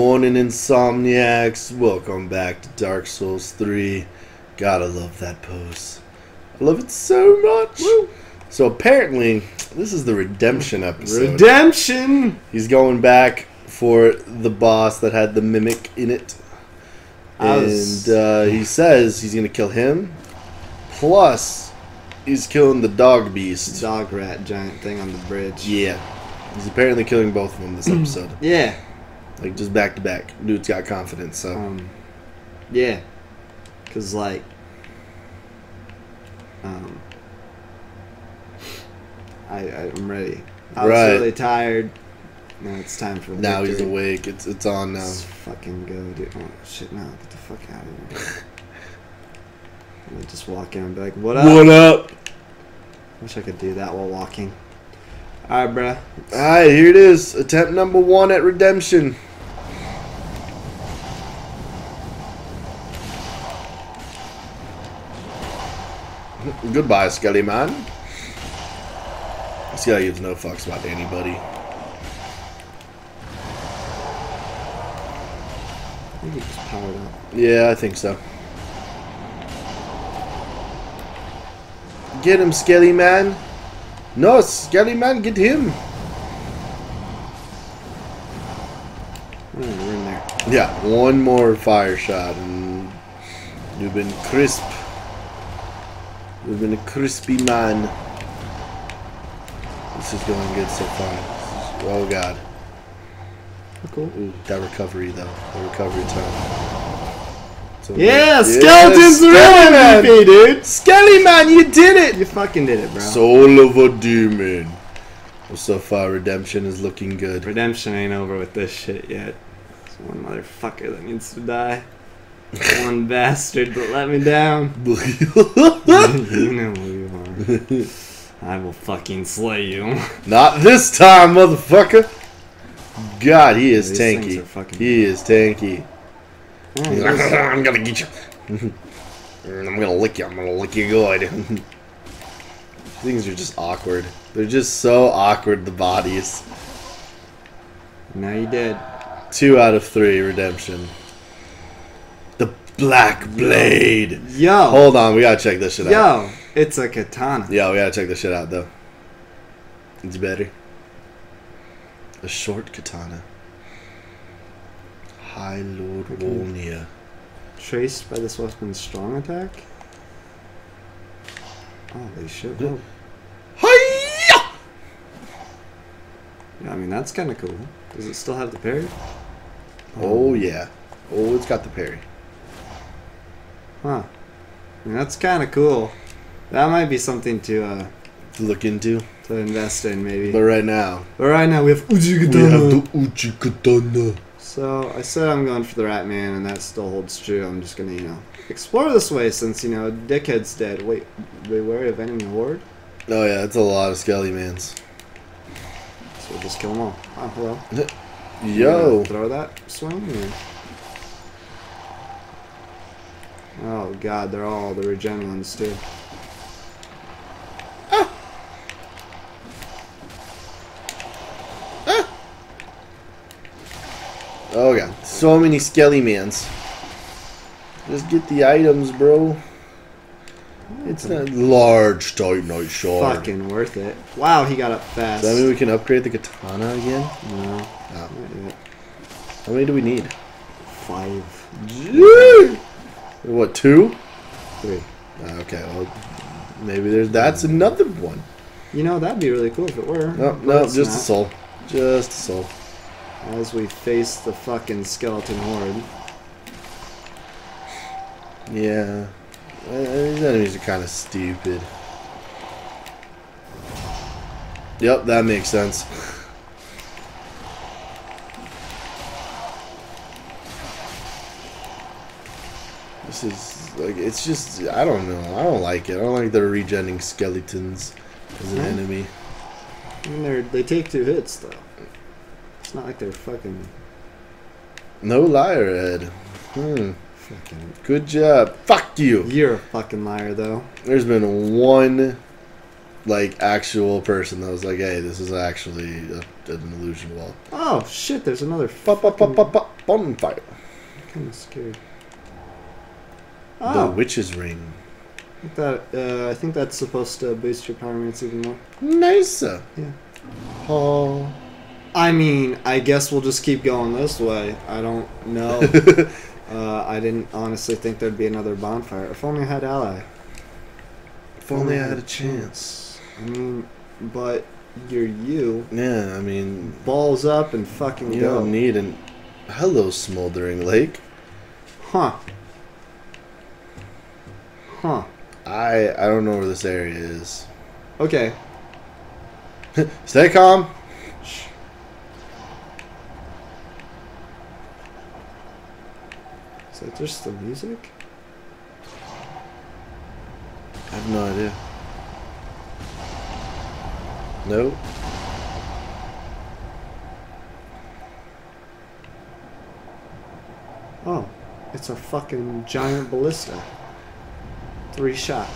Morning, Insomniacs. Welcome back to Dark Souls 3. Gotta love that pose. I love it so much. So apparently, this is the redemption episode. Redemption. He's going back for the boss that had the mimic in it. Was- And uh, he says he's gonna kill him. Plus, he's killing the dog beast. Dog rat giant thing on the bridge. Yeah. He's apparently killing both of them this episode. Yeah. Like just back to back. Dude's got confidence, so. Um. Yeah. Cause like. Um. I I'm ready. I was Right. really tired. Now it's time for now he's awake. It's it's on now. Let's fucking go, dude. Oh shit! No, get the fuck out of here. Gonna just walk in and be like, "What up?" What up? Wish I could do that while walking. All right, bruh. Alright, here it is. Attempt number one at redemption. Goodbye, Skelly Man. Guy gives no fucks about anybody. I just powered up. Yeah, I think so. Get him, Skelly Man. No, Skelly Man, get him. We're in there. Yeah, one more fire shot, and you've been crisp. You've been a crispy man. This is going good so far. Oh god. Cool. Ooh, that recovery though. The recovery time. So Yeah, good. skeleton's the Skelly real MVP, dude. Skelly man, you did it! You fucking did it, bro. Soul of a demon. Well, so far, redemption is looking good. Redemption ain't over with this shit yet. There's one motherfucker that needs to die. One bastard that let me down. you know who you are. I will fucking slay you. Not this time, motherfucker. God, he is tanky. He is tanky. Oh, He's like, I'm gonna get you. I'm gonna lick you. I'm gonna lick you good. Things are just awkward. They're just so awkward. The bodies. now you did. Two out of three redemption. Black Blade. Yo. Hold on, we gotta check this shit out. Yo. It's a katana. Yeah, we gotta check this shit out though. It's better. A short katana. High Lord Wolnir. Traced by this weapon's strong attack? Holy shit. Yeah. Hiya! Yeah, I mean, that's kind of cool. Does it still have the parry? Oh yeah. Oh, it's got the parry. Huh. That's kind of cool. That might be something to uh, To look into. to invest in, maybe. But right now, But right now we have Uji we have the Uchi Katana. So I said I'm going for the Rat Man, and that still holds true. I'm just gonna, you know, explore this way since you know Dickhead's dead. Wait, be wary of enemy horde. Oh yeah, it's a lot of Skelly mans. So we'll just kill them all. Oh, hello. Yo. Throw that swing. Or... Oh god, they're all the regen ones too. Oh god. So many Skelly mans. Just get the items, bro. It's not large Titanite shard. Fucking worth it. Wow, he got up fast. Does that mean we can upgrade the katana again? no. Oh. How many do we need? Five. What, two? Three. Ah, Okay, well, maybe there's that's another one. You know, that'd be really cool if it were. No, no, just a soul. Just a soul. As we face the fucking skeleton horde. Yeah. Uh, These enemies are kind of stupid. Yep, that makes sense. This is like it's just I don't know I don't like it I don't like the regenning skeletons as an Yeah. enemy. I mean, they're, they take two hits, though. It's not like they're fucking. No liar, Ed. Hmm. fucking Good job. Fuck you. you're a fucking liar, though. There's been one like actual person that was like, "Hey, this is actually a, an illusion wall." Oh shit! There's another pop, bonfire. Kind of scared. The Oh, witch's ring. I think that uh, I think that's supposed to boost your power rates even more. Nice. Yeah. Oh. I mean, I guess we'll just keep going this way. I don't know. uh, I didn't honestly think there'd be another bonfire. If only I had ally. if only I had a chance. I mean, but you're you. Yeah, I mean, Balls up and fucking you go. don't need an. Hello, smoldering lake. huh. Huh. I I don't know where this area is. Okay. Stay calm. Is that just the music? I have no idea. Nope. Oh, it's a fucking giant ballista. Three shot.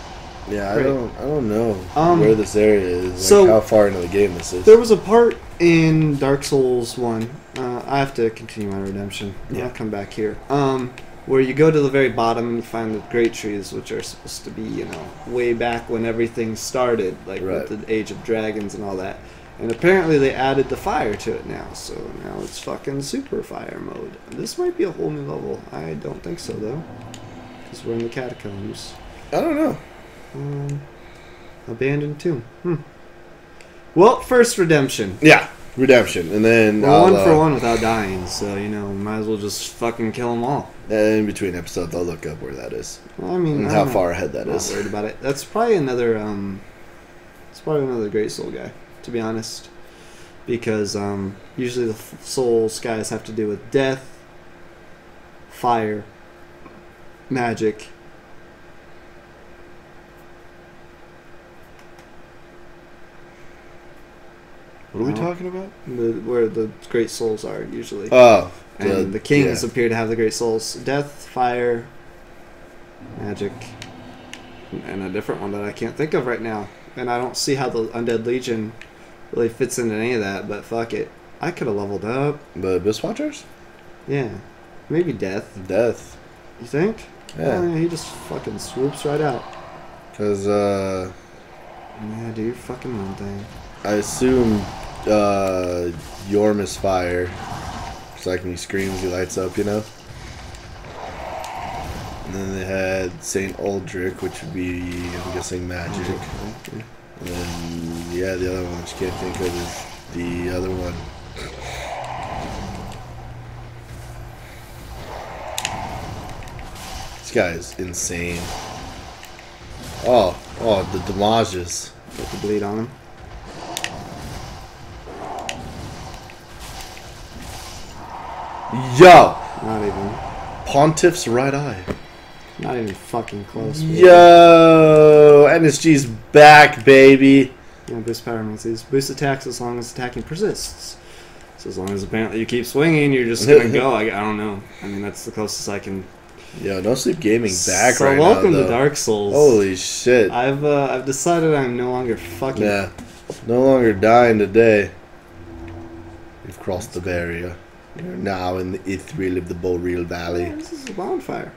Yeah, I don't. I don't know Um, where this area is. Like so- how far into the game this is. There was a part in Dark Souls one. Uh, I have to continue my redemption. Yeah. I'll come back here. Um, where you go to the very bottom and you find the great trees, which are supposed to be, you know, way back when everything started, like Right. with the Age of Dragons and all that. And apparently they added the fire to it now, so now it's fucking super fire mode. This might be a whole new level. I don't think so though, because we're in the catacombs. I don't know. Um, abandoned tomb. Hmm. Well, first redemption. Yeah, redemption, and then We're I'll, one for uh, one without dying, so you know, might as well just fucking kill them all. In between episodes, I'll look up where that is Well, I mean, and I'm how far ahead that not is. worried about it. That's probably another. Um, it's probably another Great Soul guy, to be honest, because um, usually the Souls guys have to do with death, fire, magic. What are we talking about? The, where the Great Souls are usually. Oh, And the kings appear to have the great souls death, fire, magic, and a different one that I can't think of right now. And I don't see how the Undead Legion really fits into any of that, but fuck it. I could have leveled up. the Abyss Watchers. Yeah. Maybe death. Death. You think? Yeah, Oh, yeah, he just fucking swoops right out. because uh, Yeah, do your fucking own thing. I assume uh, Yormis fire. It's like when he screams, he lights up, you know. And then they had Saint Aldrich, which would be, I'm guessing, magic. Yeah. And then, yeah, the other one which I can't think of is the other one. This guy is insane. Oh, oh, the damages. Get the bleed on him. Yo! Not even. Pontiff's right eye. Not even fucking close. baby. Yo! NSG's back, baby. Yeah, boost power means boost attacks as long as attacking persists. So as long as apparently you keep swinging, you're just gonna go. I, I don't know. I mean, that's the closest I can. Yo, No Sleep Gaming back so right welcome now. to. Dark Souls. Holy shit. I've uh, I've decided I'm no longer fucking. Yeah. No longer dying today. We've crossed the barrier. We're now in the Irithyll of the Boreal Valley. this is a bonfire.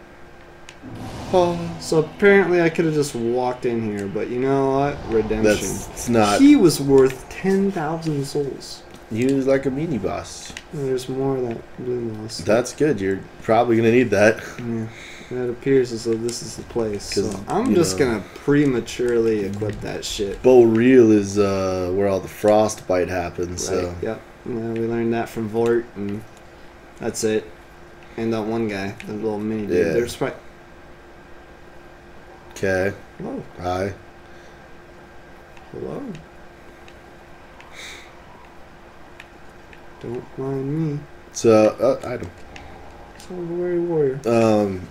Oh. So apparently I could have just walked in here, but you know what? Redemption. That's it's not. he was worth ten thousand souls. He was like a mini boss. There's more of that blue moss. That's good. You're probably gonna need that. Yeah. And it appears as though this is the place. So I'm just know- gonna prematurely equip that shit. Boreal is uh, where all the frostbite happens. Right. So Yep. Yeah, we learned that from Vordt, and that's it. And that one guy, the little mini dude. Yeah. There's probably. okay. Whoa. Hi. Hello. Don't mind me. So uh, item. It's all a weary warrior. Um.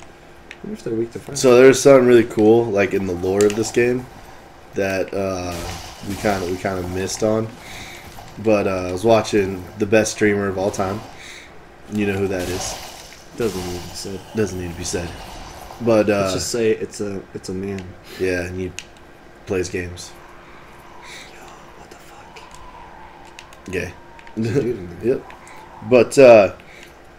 I wonder if they're weak to fire. So there's something really cool, like in the lore of this game, that uh, we kind of we kind of missed on. But uh, I was watching the best streamer of all time. You know who that is? Doesn't need to be said. Doesn't need to be said. But uh, Let's just say it's a it's a man. yeah, and he plays games. Yo, what the fuck? Gay. Dude yep. But uh,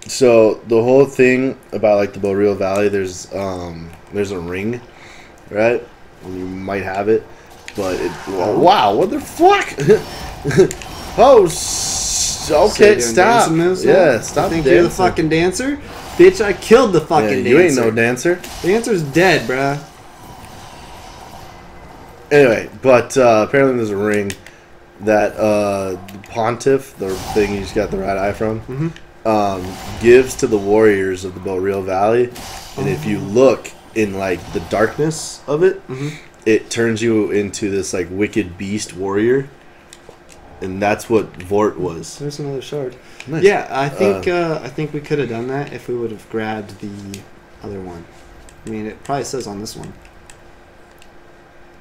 so the whole thing about like the Boreal Valley, there's um, there's a ring, right? And you might have it, but it. Oh, wow! What the fuck? oh, s- So you're okay, stop. dancing moves now? Yeah, You stop think dancing. you're the fucking dancer? Bitch, I killed the Yeah, fucking you ain't no dancer. the dancer's dead, bruh. Anyway, but uh, apparently there's a ring that uh, the Pontiff, the thing he's got the right eye from, Mhm. um, gives to the warriors of the Boreal Valley. And if you look in like the darkness of it, Mhm. it turns you into this like wicked beast warrior. And that's what Vordt was. There's another shard. Nice. Yeah, I think uh, I think we could have done that if we would have grabbed the other one. I mean, it probably says on this one.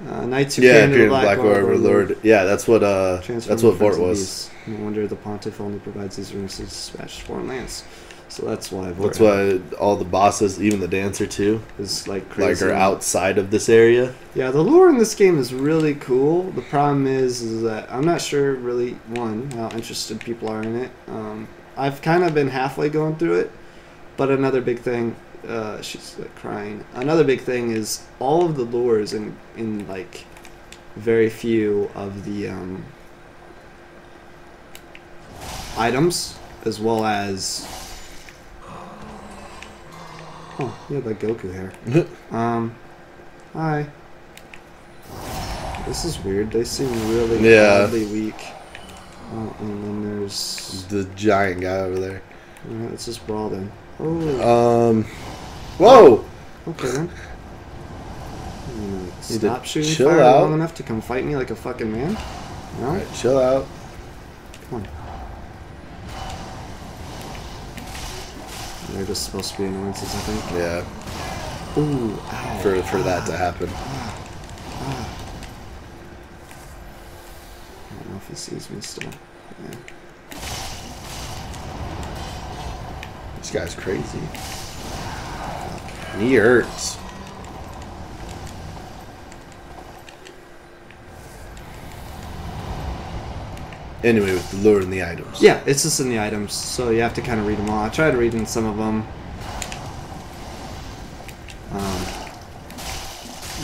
Uh, Knights who Yeah, peer into appeared the in Black, Black Order Lord. Yeah, that's what uh, that's what Vordt was. beasts. No wonder the Pontiff only provides these rings to dispatch foreign lands. So that's why Vordt That's why all the bosses, even the dancer too, is like crazy. like crazy. are outside of this area. Yeah, the lore in this game is really cool. The problem is, is that I'm not sure really one how interested people are in it. Um, I've kind of been halfway going through it, but another big thing, uh, she's like crying. Another big thing is all of the lures in in like very few of the um, items, as well as. Oh, you have like Goku hair. Um, hi. This is weird. They seem really Yeah. oddly weak. Oh, and then there's. The giant guy over there. Uh, it's just Brawlden. Oh, Um. Whoa! okay then. You know, Need to Stop shooting chill fire out. long enough to come fight me like a fucking man? No? Alright, chill out. Come on. They're just supposed to be annoyances, I think. Yeah, Ooh, ow. for for that to ah, happen. Ah, ah. I don't know if he sees me still. Yeah. This guy's crazy. And he hurts. Anyway, with the lure and the items. Yeah, it's just in the items, so you have to kind of read them all. I tried reading some of them. Um,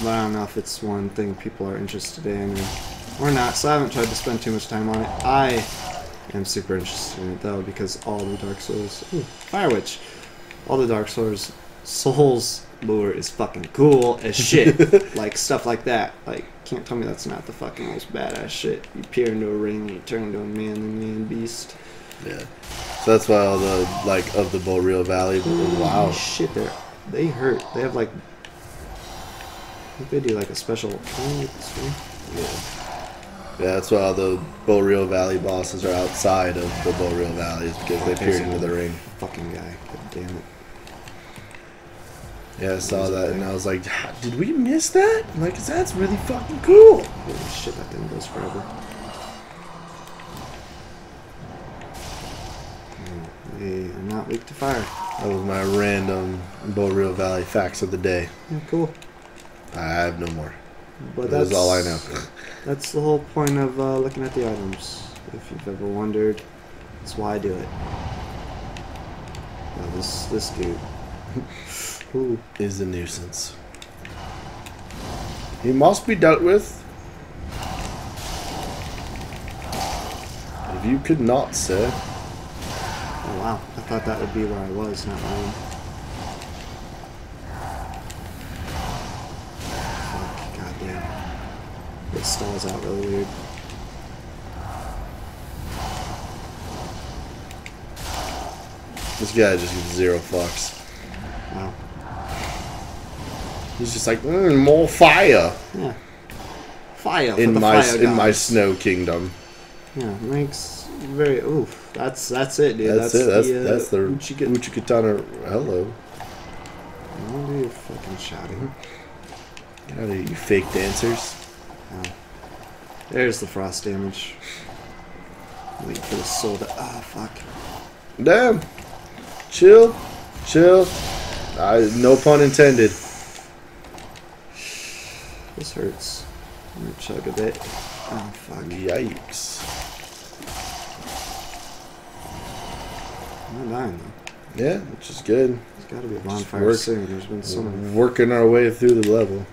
but I don't know if it's one thing people are interested in or, or not, so I haven't tried to spend too much time on it. I am super interested in it though because all the Dark Souls, ooh, Fire Witch, all the Dark Souls Souls lure is fucking cool as shit. like stuff like that. Like can't tell me that's not the fucking most badass shit. You peer into a ring, you turn into a man, and man beast. Yeah. So that's why all the like of the Boreal Valley. Wow. Holy shit, they they hurt. They have like. I think they do like a special. Can I make this thing? Yeah. Yeah, that's why all the Boreal Valley bosses are outside of the Boreal Valley is because they peered into the ring. Fucking guy. God damn it. Yeah, I saw that and I was like, "Ah, did we miss that? Like, 'cause that's really fucking cool. Holy shit, that thing goes forever. They are not weak to fire. That was my random Boreal Valley facts of the day. Yeah, cool. I have no more. But That is that's all I know. That's the whole point of uh, looking at the items. If you've ever wondered, that's why I do it. Now this this dude. Ooh. Is a nuisance. He must be dealt with. If you could not, sir. Oh wow, I thought that would be where I was, not where I am. Fuck, goddamn. It stalls out really weird. This guy just gives zero fucks. Wow. He's just like, mm, more fire Yeah. Fire in my fire in my snow kingdom. Yeah, makes very oof. That's that's it, dude. That's, it. That's the, uh, that's the Uchiga- Uchikatana. Hello. What are you fucking shouting? Get out of here, you fake dancers. Oh. There's the frost damage. Wait for the soul to. Ah, fuck. Damn. Chill. Chill. I, no pun intended. This hurts. I'm gonna chug a bit. Oh, fuck. Yikes. Not dying though. Yeah, which is good. There's got to be a bonfire work. soon. There's been so many. Working our way through the level.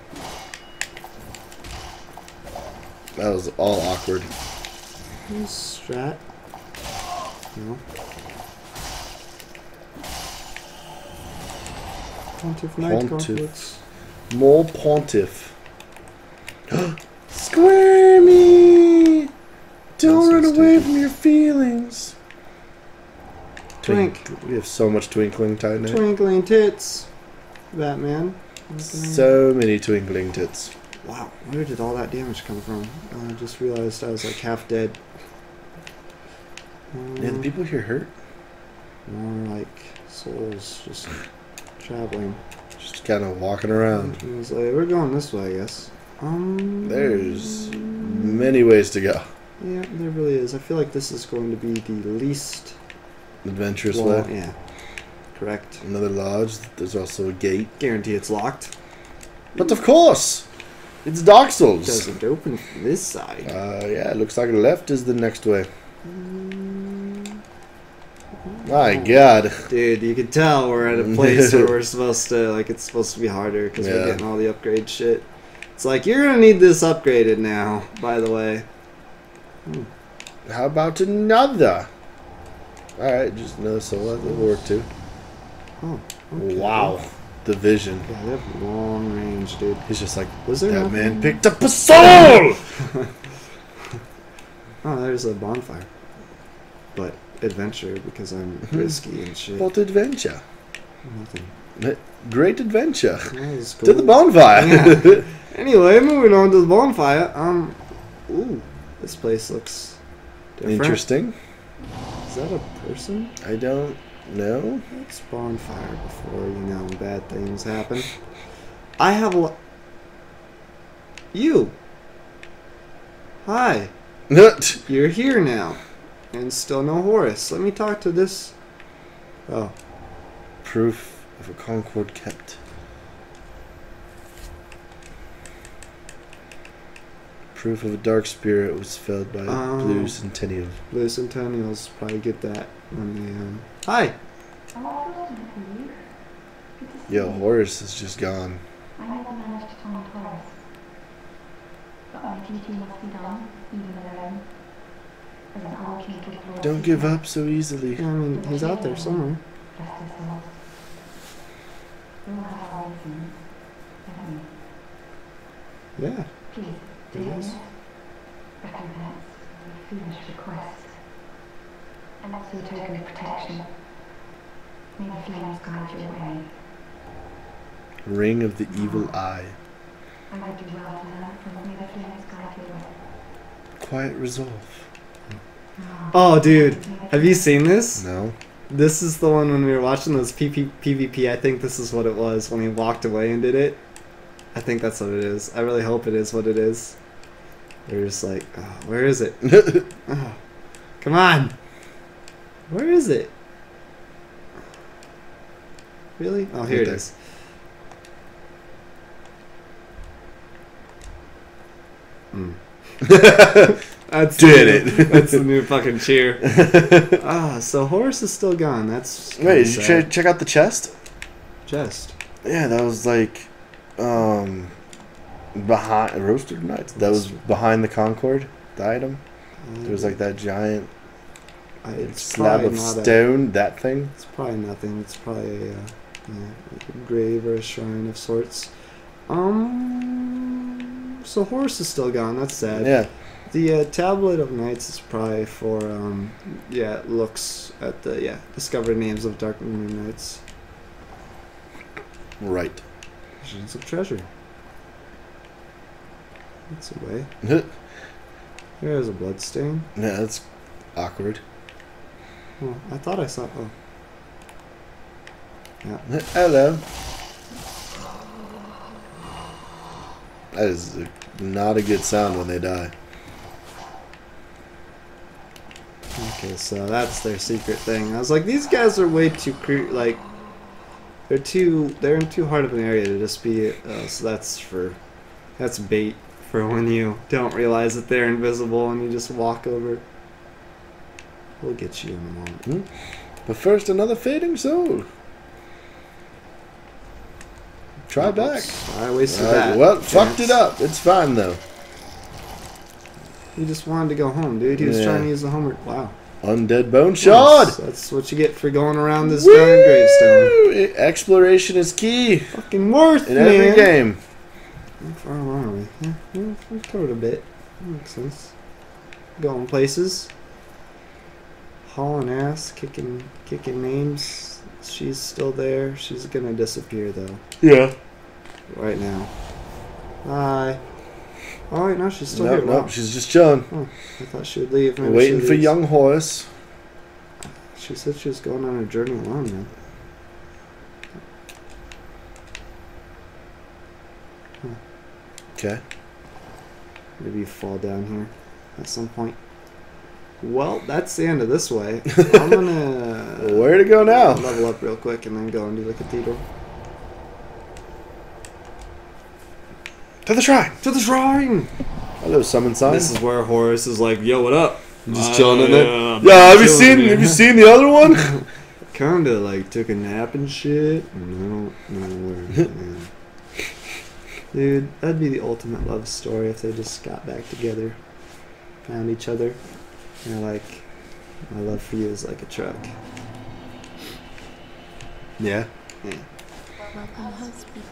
That was all awkward. Strat. No. Pontiff Knight Pontiff. Mole Pontiff. Squirmy! Don't run away from your feelings. Twink. We have so much twinkling tonight. Twinkling tits. Batman. So many twinkling tits. Wow, where did all that damage come from? I just realized I was like half dead. Yeah, the Um, people here hurt. More like souls just traveling. Just kind of walking around. And it's like, we're going this way, I guess. Um, There's many ways to go. Yeah, there really is. I feel like this is going to be the least. Adventurous well, way. Yeah, correct. Another lodge. There's also a gate. Guarantee it's locked. But of course, it's Dark Souls. Doesn't open from this side. Uh, yeah, it looks like the left is the next way. My Oh. God. Dude, you can tell we're at a place where we're supposed to, like, it's supposed to be harder because Yeah. we're getting all the upgrade shit. It's like, you're gonna need this upgraded now, by the way. How about another? All right, just another soul. That will work too. Oh, okay. Wow, the vision. Yeah, they have long range, dude. He's just like Was there that man picked up a soul. Oh, there's a bonfire. But adventure because I'm Mhm. risky and shit. what adventure? Nothing. Great adventure was to the bonfire. Yeah. Anyway, moving on to the bonfire. Um, ooh, this place looks different. Interesting. Is that a person? I don't know. It's bonfire before you know bad things happen. I have a. You. Hi, Nut. you're here now, and still no Horace. Let me talk to this. Oh, Proof of a Concord kept. Proof of a dark spirit was felled by Oh. Blue Sentinel. Blue Sentinels probably get that when they um. Hi. Yo, Horace is just gone. I never managed to find Horace. But my duty must be done, even alone. As an unkindled lord. Don't give up so easily. Yeah, I mean, he's out there somewhere. Rest yourself. We all have our reasons, haven't we? Yeah. Please, do Yes. this. Recompense your foolish request. And also a token of protection. May the flames guide your way. Ring of the Evil Eye. I would do well to learn from May the flames guide your way. Quiet resolve. Ah. Oh, dude, have you seen this? No. This is the one when we were watching those PP, PvP. I think this is what it was when he walked away and did it. I think that's what it is. I really hope it is what it is. They're just like, oh, where is it? Oh, come on. Where is it? Really? Oh, here it is. Mm. That's Did the, it. That's the new fucking cheer. Ah, so Horace is still gone. That's Wait, did you sad. check, out the chest? Chest. Yeah, that was like, um, behind roasted nights. That was behind the Concord, the item. There was like that giant I- slab of not a- stone. That thing. It's probably nothing. It's probably a, uh, yeah, a grave or a shrine of sorts. Um. So Horace is still gone. That's sad. Yeah. The uh, tablet of knights is probably for um. Yeah, looks at the yeah discover names of dark moon knights. Right. Visions of treasure. That's a way. There's a blood stain. that's awkward. Oh, I thought I saw. Oh, Hello. That is not a good sound when they die. Okay, so that's their secret thing. I was like, these guys are way too cre- like they're too they're in too hard of an area to just be. Uh, so that's for that's bait for when you don't realize that they're invisible and you just walk over. We'll get you in a moment. But first, another fading soul. Try back. I wasted Alright, that. well, fucked it up. It's fine though. He just wanted to go home, dude. He was Yeah. trying to use the homework. Wow. Undead bone shard. That's, that's what you get for going around this darn gravestone. Exploration is key Fucking worth, in man. every game. How far along are we? Yeah, yeah, we've covered a bit. That makes sense. Going places. Hauling ass, kicking, kicking names. She's still there. She's gonna disappear though. Yeah. Right now. Hi. Oh wait, no, she's still Nope, here. nope. Wow. She's just chilling, oh, I thought she would leave. Maybe waiting for leaves. young Horace. She said she was going on her journey alone, man. Okay. Maybe you fall down here at some point. Well, that's the end of this way. I'm gonna Where to go now? level up real quick and then go into the cathedral. To the shrine. To the shrine! Hello, summon sign. This is where Horace is like, yo, what up? just Uh, chilling in there. yeah, I'm Yeah, have you seen? Have you seen the other one? Kinda like took a nap and shit, and I don't know where. man. Dude, that'd be the ultimate love story if they just got back together, found each other, and they're like, my love for you is like a truck. yeah.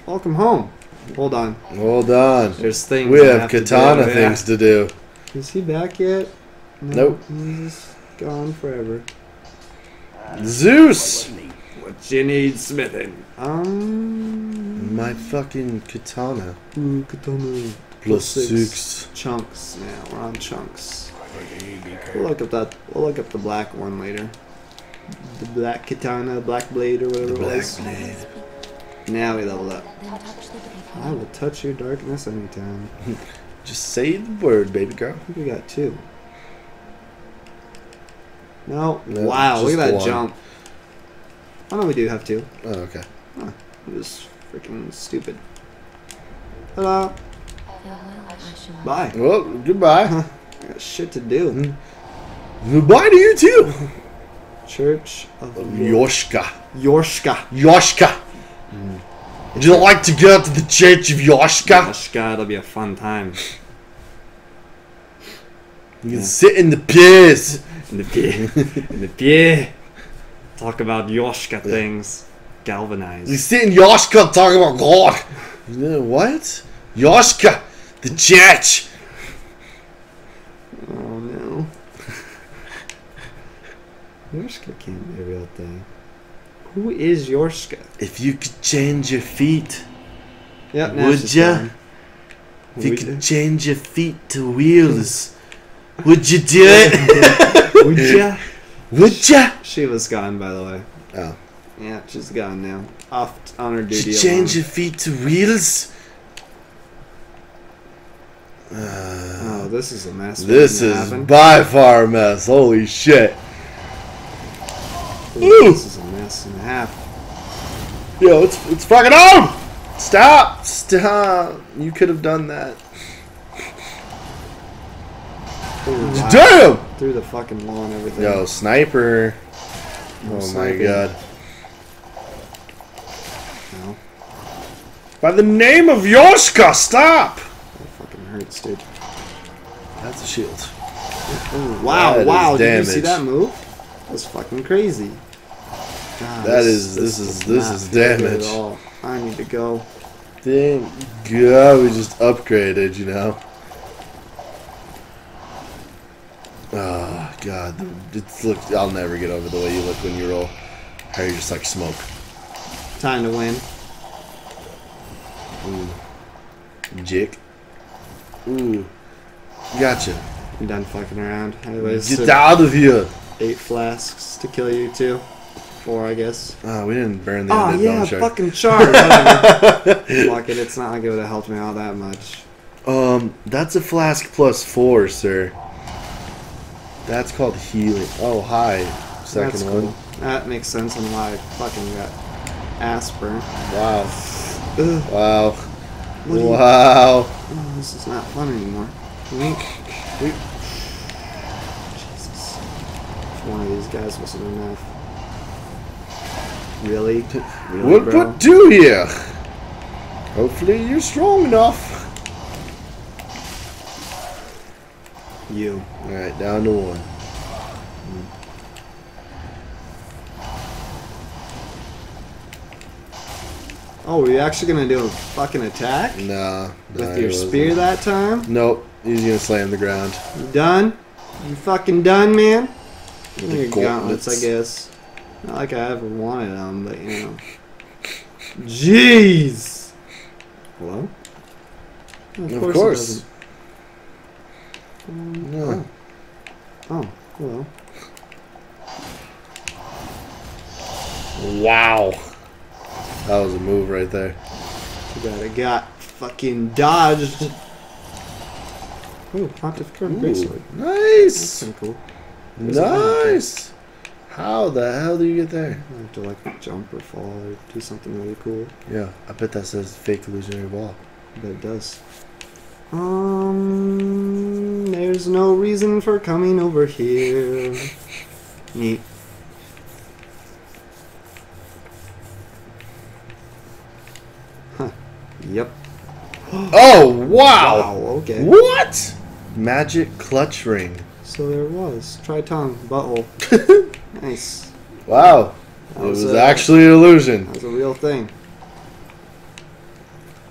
Welcome home. Hold on. Hold on. There's things We I have katana do. things to do. Is he back yet? Nope. He's gone forever. Zeus. What you need smithing? Um. My fucking katana. Ooh, katana. Plus six. six. Chunks. Yeah, we're on chunks. We'll look up that. We'll look up the black one later. The black katana, black blade, or whatever The it black was. blade. Now we level up. I will touch your darkness anytime. Just say the word, baby girl. I think we got two. No. No, wow, look at that one. jump. Oh no, we do have two. Oh, okay. I'm just freaking stupid. Hello. Bye. Well, goodbye. I got shit to do. Mm. goodbye to you too. Church of Yoshka. Yorshka. Yoshka. Mm. Would you like to go to the church of Yoshka? Yorshka, it'll be a fun time. You can sit in the piss. In the pie. In the pie. Talk about Yorshka things. Galvanize. You sit in Yoshka talking about God. You know, what? Yoshka, the church. Oh no. Yorshka can't be a real thing. Who is Yorshka? If you could change your feet, Yep, Would ya? if you could change your feet to wheels, would you do it? Would ya? would ya? She was gone, by the way. Oh. Yeah, she's gone now. Off on her duty. To change alone. your feet to wheels? Uh, Oh, this is a mess. this is happen. by far a mess. Holy shit. Ooh, This is and a half. Yo, it's it's fucking on! Stop! Stop! You could have done that. Ooh, wow. Damn! Through the fucking wall and everything. Yo, sniper. No Oh my god. No, By the name of Yoshka, stop! that fucking hurts, dude. That's a shield. Ooh, wow, That wow, is did you see that move? That's fucking crazy. God, That is- this is- this is feel good damage. I need to go. Thank God we just upgraded, you know? Oh, God. It's look, I'll never get over the way you look when you roll. How you're just like smoke. Time to win. Ooh. Jick. Ooh. Gotcha. I'm done fucking around. Anyways, Get so out of here! eight flasks to kill you too. Four, I guess. Oh, we didn't burn the Oh yeah, shard. fucking charge. whatever. Fuck it, it's not like it would have helped me out that much. Um, that's a flask plus four, sir. That's called healing. Oh, hi. Second That's one. cool. That makes sense on why I fucking got ass burn. Wow. Ugh, Wow. what do you- Wow. oh, this is not fun anymore. Wink. Wink. Jesus. If one of these guys wasn't enough. Really? Really, We'll bro? put two here. Hopefully you're strong enough. You. Alright, down to one. Oh, were you actually gonna do a fucking attack Nah. with your spear that time? Nope. He's gonna slam the ground. You done? You fucking done, man? With Your gauntlets, I guess. Not like I ever wanted them, but you know. Jeez. Hello? Of it course. Um, No. Oh. oh, hello. Wow. That was a move right there. Too bad I got fucking dodged. Ooh, Pontificator Ooh, Greatsword. That's nice. kinda cool. There's. Nice. How the hell do you get there? I have to like jump or fall or do something really cool. Yeah, I bet that says fake illusionary wall. But it does. Um, there's no reason for coming over here. Neat. Huh. Yep. Oh wow! Wow, Okay. What? Magic clutch ring. So there was. Try tongue, butthole. nice. Wow. That It was uh, actually an illusion. That was a real thing.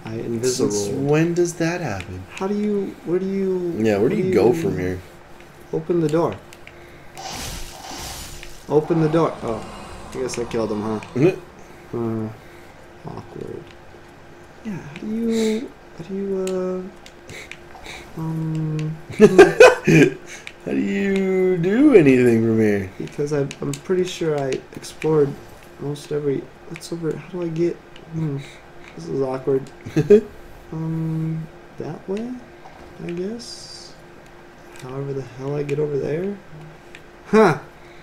I invisible. Since when does that happen? How do you? Where do you? Yeah, where do you go from here? Open the door. Open the door. Oh, I guess I killed him, huh? Uh, awkward. Yeah. How do you? How do you? Uh. Um. How do you do anything from here? because I, I'm pretty sure I explored most every. What's over? How do I get? Hmm. This is awkward. Um. That way. I guess. However the hell I get over there. Huh.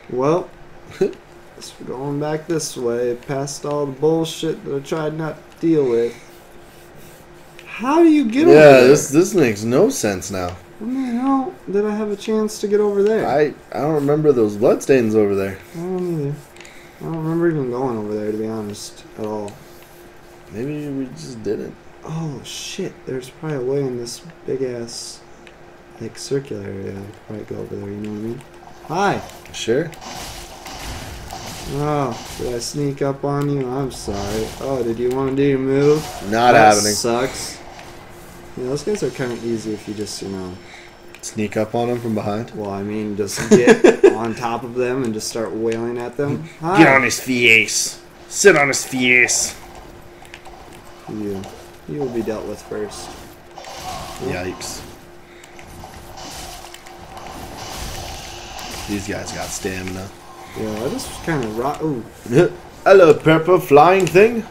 Well. Guess we're going back this way, past all the bullshit that I tried not to deal with. How do you get over yeah, this this makes no sense now. When the hell did I have a chance to get over there? I I don't remember those bloodstains over there. I don't either. I don't remember even going over there, to be honest, at all. Maybe we just didn't. Oh shit! There's probably a way in this big ass, like circular area. I could probably go over there. You know what I mean? Hi. Sure. Oh, did I sneak up on you? I'm sorry. Oh, did you want to do your move? Not that happening. Sucks. Yeah, those guys are kind of easy if you just, you know. Sneak up on them from behind. Well, I mean, just get on top of them and just start wailing at them. Hi. Get on his face. Sit on his face. You. You will be dealt with first. Yikes. These guys got stamina. Yeah, I just kind of rock. Ooh, Hello, purple flying thing.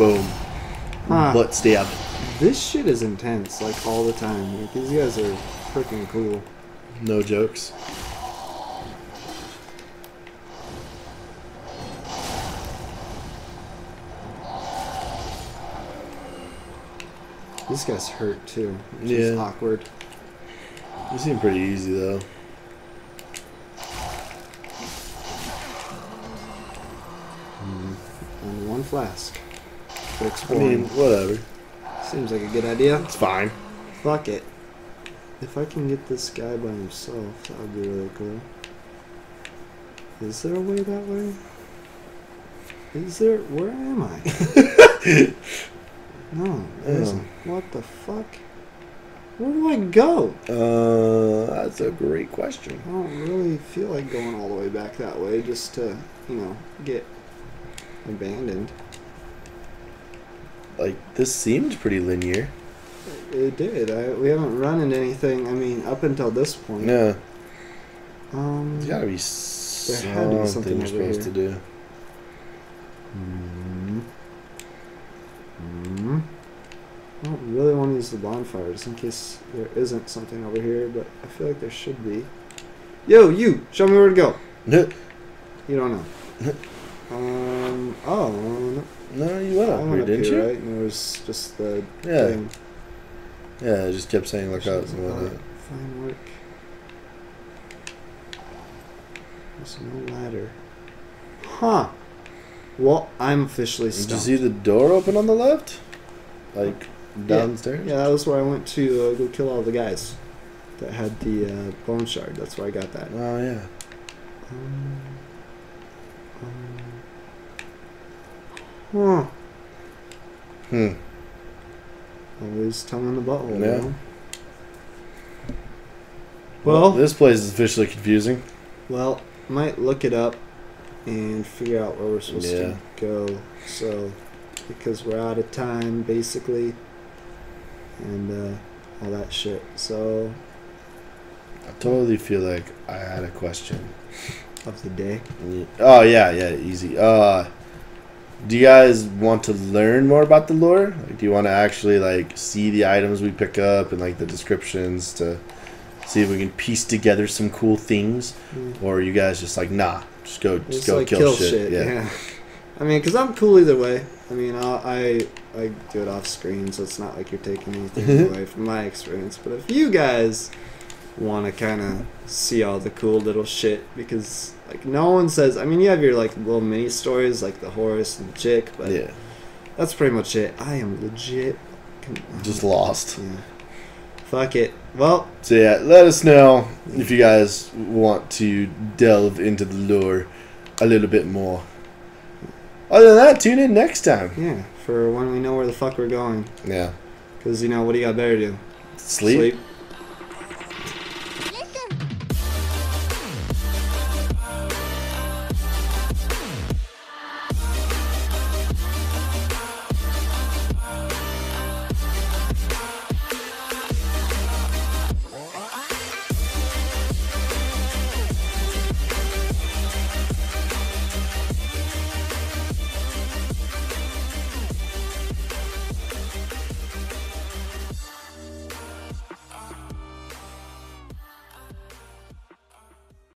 Boom. Huh. Butt stab. this shit is intense, like all the time. Like these guys are freaking cool. No jokes. This guys hurt too, which is Yeah. awkward. They seem pretty easy though. Hmm. And one flask. For I mean, whatever. Seems like a good idea. It's fine. Fuck it. If I can get this guy by himself, that would be really cool. Is there a way that way? Is there? Where am I? no, there Oh. isn't. What the fuck? Where do I go? Uh, that's a great question. I don't really feel like going all the way back that way just to, you know, get abandoned. Like this seemed pretty linear. It did. I, we haven't run into anything. I mean, up until this point. Yeah, Um. there's gotta be had to be something, something you're supposed here. to do. Hmm. Hmm. I don't really want to use the bonfire just in case there isn't something over here, but I feel like there should be. Yo, you! Show me where to go. You don't know. Um. Oh. No, you went up here, didn't here, you? right? And there was just the Yeah. thing. Yeah, I just kept saying look out and whatnot. Fine work. There's no ladder. Huh. Well, I'm officially Did you see the door open on the left? Like downstairs? Yeah, that was where I went to uh, go kill all the guys that had the uh, bone shard. That's where I got that. Oh yeah. Um, um, huh. Hmm. Always tongue in the butthole. Yeah. you know? Well, this place is officially confusing. well, might look it up and figure out where we're supposed Yeah. to go. So, because we're out of time, basically, and uh, all that shit. So, I totally feel like I had a question. of the day. Oh yeah, yeah, easy. Uh, do you guys want to learn more about the lore? Like, do you want to actually like see the items we pick up and like the descriptions to see if we can piece together some cool things, hmm. or are you guys just like nah, just go, just Just go like kill, shit. Yeah. I mean, because I'm cool either way. I mean, I'll, I I do it off screen, so it's not like you're taking anything away from my experience. But if you guys want to kind of see all the cool little shit, because like no one says. I mean, you have your like little mini stories, like the Horace and the chick, but yeah, that's pretty much it. I am legit. just lost. Yeah. Fuck it. Well, So yeah, let us know if you guys want to delve into the lore a little bit more. Other than that, tune in next time. yeah. For when we know where the fuck we're going, Yeah. because you know what do you got better to do? Sleep. Sleep.